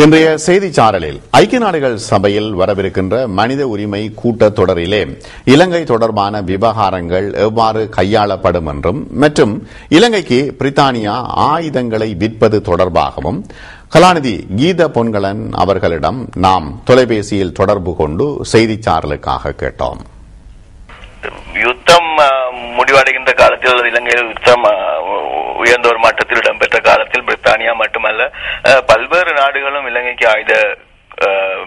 இன்றைய செய்திச் சாரலில் ஐக்கிய நாடுகள் சபையில் வரவிருக்கின்ற மனித உரிமை கூட்டத் தொடரிலே இலங்கை தொடர்பான விவகாரங்கள் எவ்வாறு கையாளப்படும் என்றும் மற்றும் இலங்கைக்கு பிரித்தானியா ஆயுதங்களை விற்பது தொடர்பாகவும் கலாநிதி கீத பொன்கலன் அவர்களிடம் நாம் தொலைபேசியில் தொடர்பு கொண்டு செய்திச் சாரலுக்காக கேட்டோம் யுத்தம் அஹ், முடிவடைகின்ற காலத்தில் அல்லது இலங்கையில் யுத்தம் அஹ், உயர்ந்த ஒரு மட்டத்தில் இடம்பெற்ற காலத்தில் பிரித்தானியா மட்டுமல்ல அஹ், பல்வேறு நாடுகளும் இலங்கைக்கு ஆயுத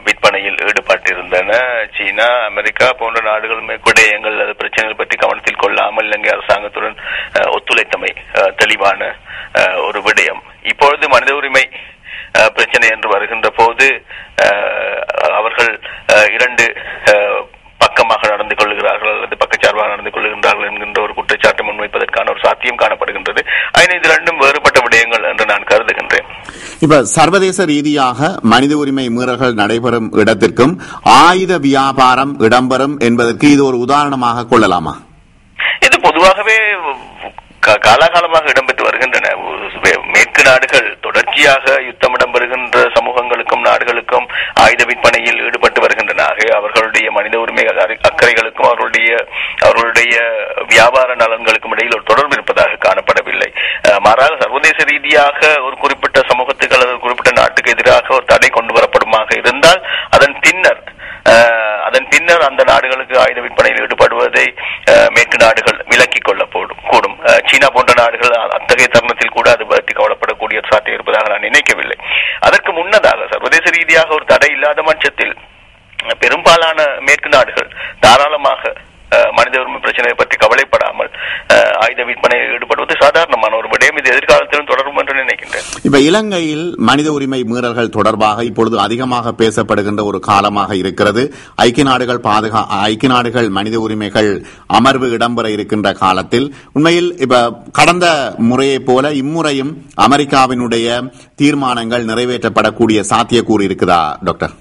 விற்பனையில் ஈடுபட்டிருந்தன. சீனா அமெரிக்கா போன்ற நாடுகளுமே கூட எங்கள் அது பிரச்சனைகள் பற்றி கவனத்தில் கொள்ளாமல் இலங்கை அரசாங்கத்துடன் ஒத்துழைத்தமை தெளிவான ஒரு விடயம். இப்பொழுது மனித உரிமை பிரச்சனை என்று வருகின்ற போது அஹ், அவர்கள் அஹ், இரண்டு அஹ், பக்கமாக நடந்து கொள்ளுகிறார்கள் அல்லது பக்கச்சார்பாக நடந்து கொள்ளுகின்றார்கள் என்கின்ற ஒரு குற்றச்சாட்டு முன்வைப்பதற்கான ஒரு சாத்தியம் காணப்படுகின்றது ஆனால் இது ரெண்டும் வேறுபட்ட விடயங்கள் என்று நான் கருதுகின்றேன் இப்ப சர்வதேச ரீதியாக மனித உரிமை மீறல்கள் நடைபெறும் இடத்திற்கும் ஆயுத வியாபாரம் இடம்பெறும் என்பதற்கு இது ஒரு உதாரணமாக கொள்ளலாமா? இது பொதுவாகவே காலாகாலமாக இடம்பெற்று வருகின்றன. மேற்கு நாடுகள் தொடர்ச்சியாக யுத்தம் இடம்பெறுகின்ற சமூகங்களுக்கும் நாடுகளுக்கும் ஆயுத விற்பனையில் ஈடுபட்டு வருகின்றன. ஆகவே அவர்களுடைய மனித உரிமை அக்கறைகளுக்கும் அவர்களுடைய அவர்களுடைய வியாபார நலன்களுக்கும் இடையில் ஒரு தொடர்பு இருப்பதாக காணப்படவில்லை. மாறாக சர்வதேச ரீதியாக ஒரு குறி சமூகத்துக்கு அல்லது ஒரு குறிப்பிட்ட நாட்டுக்கு எதிராக ஒரு தடை கொண்டு வரப்படுமாக இருந்தால் அதன் பின்னர் அஹ், அதன் பின்னர் அந்த நாடுகளுக்கு ஆயுத விற்பனையில் ஈடுபடுவதை அஹ், மேற்கு நாடுகள் விலக்கிக் கொள்ளப்படும் கூடும் அஹ், சீனா போன்ற நாடுகள் அ- அத்தகைய தருணத்தில் கூட அது பற்றி கவலைப்படக்கூடிய ஒரு சாத்தியம் இருப்பதாக நான் நினைக்கவில்லை. அதற்கு முன்னதாக சர்வதேச ரீதியாக ஒரு தடை இல்லாத பட்சத்தில் பெரும்பாலான மேற்கு நாடுகள் தாராளமாக மனித உரிமை பிரச்சனையை பற்றி கவலைப்படாமல் ஆயுத விற்பனையில் ஈடுபடுவது சாதாரண ஒரு விடயம் இது எதிர்காலத்திலும் தொடரும் என்று நினைக்கின்றேன் இப்ப இலங்கையில் மனித உரிமை மீறல்கள் தொடர்பாக இப்பொழுது அதிகமாக பேசப்படுகின்ற ஒரு காலமாக இருக்கிறது. ஐக்கிய நாடுகள் பாதுகா ஐக்கிய நாடுகள் மனித உரிமைகள் அமர்வு இடம்பெற இருக்கின்ற காலத்தில். உண்மையில் இப்ப கடந்த முறையை போல இம்முறையும் அமெரிக்காவினுடைய தீர்மானங்கள் நிறைவேற்றப்படக்கூடிய சாத்தியக்கூறு இருக்குதா டாக்டர்?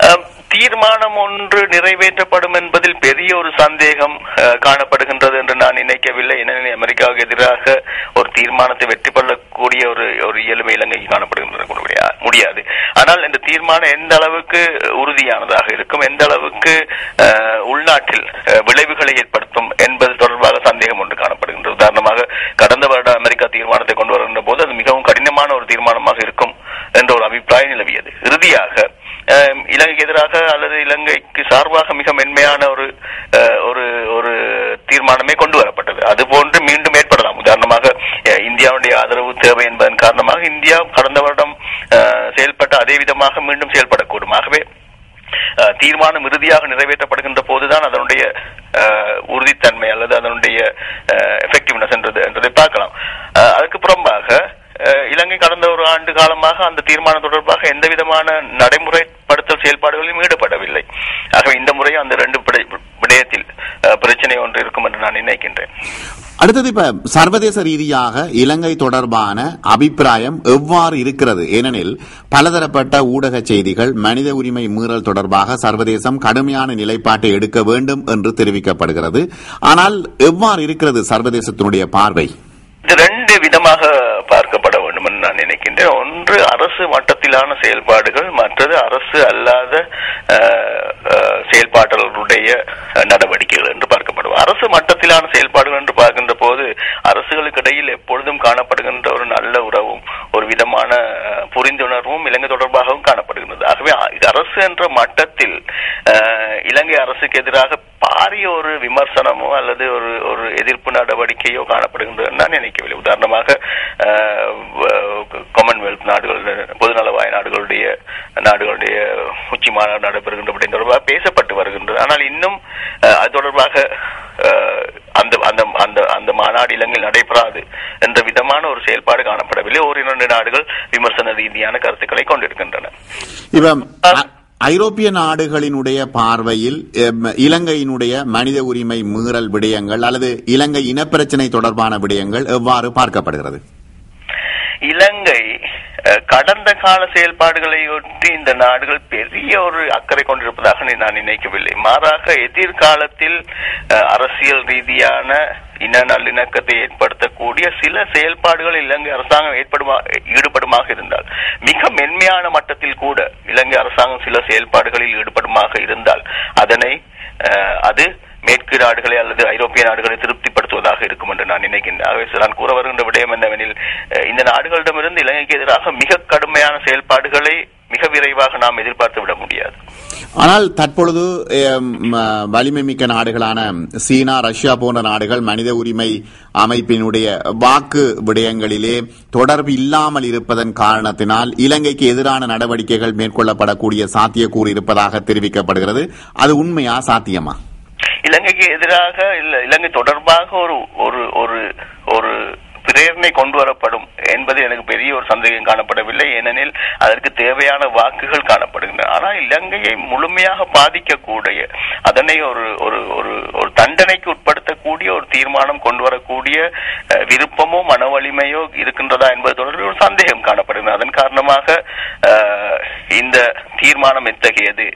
அஹ், தீர்மானம் ஒன்று நிறைவேற்றப்படும் என்பதில் பெரிய ஒரு சந்தேகம் காணப்படுகின்றது என்று நான் நினைக்கவில்லை. ஏனெனில் அமெரிக்காவுக்கு எதிராக ஒரு தீர்மானத்தை வெற்றி கொள்ள ஒரு இலங்கைக்கு காணப்படுகின்றது முடியாது. ஆனால் இந்த தீர்மானம் எந்த அளவுக்கு உறுதியானதாக இருக்கும் எந்த அளவுக்கு உள்நாட்டில் விளைவுகளை ஏற்படுத்தும் என்பது தொடர்பாக சந்தேகம் ஒன்று காணப்படுகின்றது. உதாரணமாக கடந்த வருடம் அமெரிக்கா தீர்மானத்தை கொண்டு வருகின்ற போது அது மிகவும் கடினமான ஒரு தீர்மானமாக இருக்கும் என்ற ஒரு அபிப்பிராயம் நிலவியது. இறுதியாக இலங்கைக்கு எதிராக அல்லது இலங்கைக்கு சார்பாக மிக மென்மையான ஒரு ஒரு ஒரு தீர்மானமே கொண்டு வரப்பட்டது. அதுபோன்று மீண்டும் விதமாக இந்தியா கடந்த வருடம் செயல்பட்ட அதே விதமாக மீண்டும் செயல்படக்கூடும். ஆகவே தீர்மானம் இறுதியாக நிறைவேற்றப்படுகின்ற போதுதான் அதனுடைய உறுதித்தன்மை அல்லது அதனுடைய எஃபெக்டிவ்னஸ் என்றது என்றதை பார்க்கலாம். அதுக்கு புறம்பாக இலங்கை கடந்த ஒரு ஆண்டு காலமாக அந்த தீர்மானம் தொடர்பாக எந்த விதமான நடை செயல்பாடுகளிலும் ஈடுபடவில்லை ஆகவே இந்த முறை அந்த ரெண்டு விடய- அஹ், பிரச்சனை ஒன்று இருக்கும் என்று நான் நினைக்கின்றேன். அடுத்தது இப்ப சர்வதேச ரீதியாக இலங்கை தொடர்பான அபிப்பிராயம் எவ்வாறு இருக்கிறது? ஏனெனில் பலதரப்பட்ட ஊடக செய்திகள் மனித உரிமை மீறல் தொடர்பாக சர்வதேசம் கடுமையான நிலைப்பாட்டை எடுக்க வேண்டும் என்று தெரிவிக்கப்படுகிறது. ஆனால் எவ்வாறு இருக்கிறது சர்வதேசத்தினுடைய பார்வை? இது ரெண்டு விதமாக பார்க்கப்பட வேண்டும் என்று நான் நினைக்கின்றேன். ஒன்று அரசு மட்டத்திலான செயல்பாடுகள் மற்றது அரசு அல்லாத அஹ், நடவடிக்கைகள் என்று பார்க்கப்படும் அரசு மட்டத்திலான செயல்பாடுகள் என்று பார்க்கின்ற போது அரசுகளுக்கு இடையில் எப்பொழுதும் காணப்படுகின்ற ஒரு நல்ல உறவும் ஒரு விதமான புரிந்துணர்வும் இலங்கை தொடர்பாகவும் காணப்படுகின்றது. ஆகவே இது அரசு என்ற மட்டத்தில் இலங்கை அரசுக்கு எதிராக பாரிய ஒரு விமர்சனமோ அல்லது ஒரு ஒரு எதிர்ப்பு நடவடிக்கையோ காணப்படுகின்றது நான் நினைக்கவில்லை. உதாரணமாக காமன்வெல்த் நாடுகள் பொதுநலவாய நாடுகளுடைய நாடுகளுடைய உச்சி மாநாடு நடைபெறுகின்ற விடயம் தொடர்பாக பேசப்பட்டு வருகின்றது. ஆனால் இன்னும் அது தொடர்பாக அந்த அந்த அந்த அந்த மாநாடு இலங்கையில் நடைபெறாது என்ற விதமான ஒரு செயல்பாடு காணப்படவில்லை. ஒரு இரண்டு நாடுகள் விமர்சன ரீதியான கருத்துக்களை கொண்டிருக்கின்றன. ஐரோப்பிய நாடுகளினுடைய பார்வையில் இலங்கையினுடைய மனித உரிமை மீறல் விடயங்கள் அல்லது இலங்கை இனப்பிரச்சினை தொடர்பான விடயங்கள் எவ்வாறு பார்க்கப்படுகிறது? இலங்கை கடந்த கால செயல்பாடுகளை ஒட்டி இந்த நாடுகள் பெரிய ஒரு அக்கறை கொண்டிருப்பதாக நான் நினைக்கவில்லை. மாறாக எதிர்காலத்தில் அரசியல் ரீதியான இன நல்லிணக்கத்தை ஏற்படுத்தக்கூடிய சில செயல்பாடுகள் இலங்கை அரசாங்கம் ஏற்படுமா ஈடுபடுமாக இருந்தால் மிக மென்மையான மட்டத்தில் கூட இலங்கை அரசாங்கம் சில செயல்பாடுகளில் ஈடுபடுமாக இருந்தால் அதனை அது மேற்கு நாடுகளை அல்லது ஐரோப்பிய நாடுகளை இருக்கும் நான் நினைக்கின்றேன் நான் கூற வருகின்ற விடயம் என்னவெனில் இந்த நாடுகளிடமிருந்து இலங்கைக்கு எதிராக மிக கடுமையான செயல்பாடுகளை மிக விரைவாக நாம் எதிர்பார்த்து விட முடியாது. ஆனால் தற்பொழுது வலிமை மிக்க நாடுகளான சீனா ரஷ்யா போன்ற நாடுகள் மனித உரிமை அமைப்பினுடைய வாக்கு விடயங்களிலே தொடர்பு இல்லாமல் இருப்பதன் காரணத்தினால் இலங்கைக்கு எதிரான நடவடிக்கைகள் மேற்கொள்ளப்படக்கூடிய சாத்தியக்கூறு இருப்பதாக தெரிவிக்கப்படுகிறது. அது உண்மையா சாத்தியமா? இலங்கைக்கு எதிராக இல்ல இலங்கை தொடர்பாக ஒரு ஒரு ஒரு ஒரு பிரேரணை கொண்டு வரப்படும் என்பது எனக்கு பெரிய ஒரு சந்தேகம் காணப்படவில்லை. ஏனெனில் அதற்கு தேவையான வாக்குகள் காணப்படுகின்றன. ஆனால் இலங்கையை முழுமையாக பாதிக்கக்கூடிய அதனை ஒரு ஒரு ஒரு ஒரு தண்டனைக்கு உட்படுத்தக்கூடிய ஒரு தீர்மானம் கொண்டு வரக்கூடிய விருப்பமோ மன வலிமையோ இருக்கின்றதா என்பது தொடர்பில் ஒரு சந்தேகம் காணப்படுகிறது அதன் காரணமாக இந்த தீர்மானம் எத்தகையது?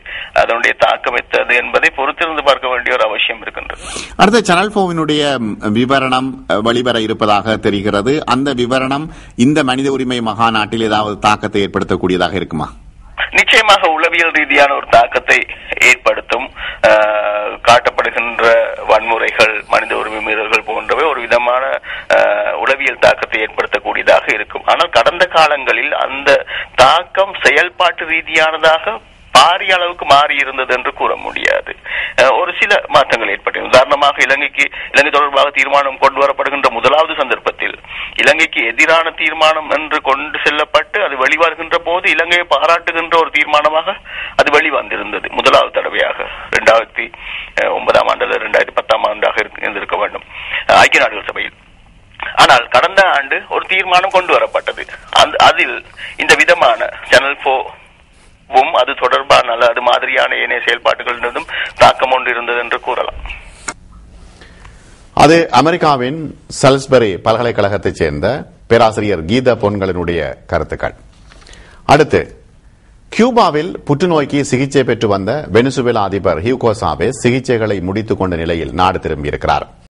அதனுடைய தாக்கம் எத்தது என்பதை பொறுத்திருந்து பார்க்க வேண்டிய ஒரு அவசியம் இருக்கின்றது. அடுத்த சேனல் போவினுடைய விவரணம் வெளிவர இருப்பதாக தெரிகிறது. அந்த விவரணம் இந்த மனித உரிமை மகாநாட்டில் ஏதாவது தாக்கத்தை ஏற்படுத்தக்கூடியதாக இருக்குமா? நிச்சயமாக உளவியல் ரீதியான ஒரு தாக்கத்தை ஏற்படுத்தும் காட்டப்படுகின்ற வன்முறைகள் மனித உரிமை மீறல்கள் போன்றவை ஒரு விதமான உளவியல் தாக்கத்தை ஏற்படுத்தக்கூடியதாக இருக்கும். ஆனால் கடந்த காலங்களில் அந்த தாக்கம் செயல்பாட்டு ரீதியானதாக பாரிய அளவுக்கு மாறி இருந்தது என்று கூற முடியாது. ஒரு சில மாற்றங்கள் ஏற்பட்டன உதாரணமாக இலங்கைக்கு இலங்கை தொடர்பாக தீர்மானம் கொண்டு வரப்படுகின்ற முதலாவது சந்தர்ப்பத்தில் இலங்கைக்கு எதிரான தீர்மானம் என்று கொண்டு செல்லப்பட்டு அது வெளிவருகின்ற போது இலங்கையை பாராட்டுகின்ற ஒரு தீர்மானமாக அது வெளிவந்திருந்தது. முதலாவது தடவையாக. இரண்டாயிரத்தி அஹ், ஒன்பதாம் ஆண்டு அல்லது இரண்டாயிரத்தி பத்தாம் ஆண்டாக இருக்க- இருந்திருக்க வேண்டும். ஐக்கிய நாடுகள் சபையில். ஆனால் கடந்த ஆண்டு ஒரு தீர்மானம் கொண்டு வரப்பட்டது. அதில் இந்த விதமான சேனல் வும் அது தொடர்பான அல்லது அது மாதிரியான ஏனைய செயல்பாடுகளிலிருந்தும் தாக்கம் ஒன்று இருந்தது என்று கூறலாம். அது அமெரிக்காவின் சல்ஸ்பரி பல்கலைக்கழகத்தைச் சேர்ந்த பேராசிரியர் கீத பொன்களினுடைய கருத்துக்கள். அடுத்து கியூபாவில் புற்றுநோய்க்கு சிகிச்சை பெற்று வந்த வெனிசுவேலா அதிபர் ஹியூகோ சாவேஸ் சிகிச்சைகளை முடித்துக் கொண்ட நிலையில் நாடு திரும்பியிருக்கிறார்.